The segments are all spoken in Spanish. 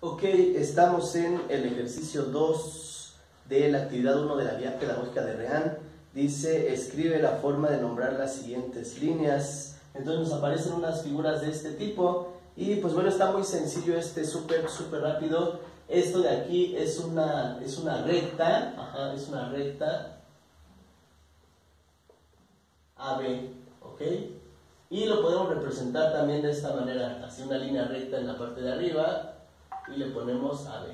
Ok, estamos en el ejercicio 2 de la actividad 1 de la guía pedagógica de REAN. Dice, escribe la forma de nombrar las siguientes líneas. Entonces nos aparecen unas figuras de este tipo. Y pues bueno, está muy sencillo este, súper, súper rápido. Esto de aquí es una, es una recta. Ajá, es una recta. AB, ¿ok? Y lo podemos representar también de esta manera, así una línea recta en la parte de arriba y le ponemos AB.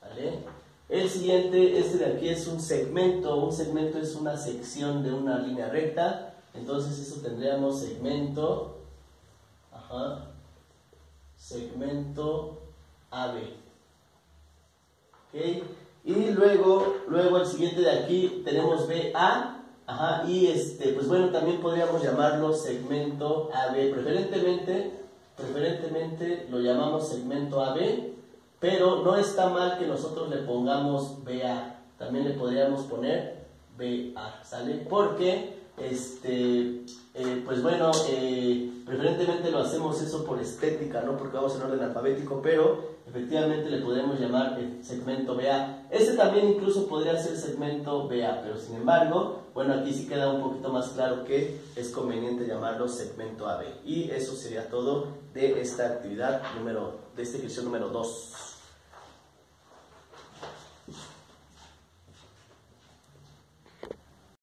¿Vale? El siguiente, este de aquí es un segmento, un segmento es una sección de una línea recta, entonces eso tendríamos segmento, ajá, segmento AB. ¿Ok? Y luego, luego el siguiente de aquí tenemos BA, Ajá, y este, pues bueno, también podríamos llamarlo segmento AB. Preferentemente, preferentemente lo llamamos segmento AB, pero no está mal que nosotros le pongamos BA. También le podríamos poner BA, ¿sale? Porque, este, eh, pues bueno, eh, preferentemente lo hacemos eso por estética, no porque vamos en orden alfabético, pero efectivamente le podemos llamar el segmento BA. Este también incluso podría ser segmento BA, pero sin embargo, bueno, aquí sí queda un poquito más claro que es conveniente llamarlo segmento AB. Y eso sería todo de esta actividad número, de esta ejercicio número 2.